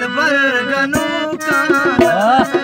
अलवर गनू का हाँ।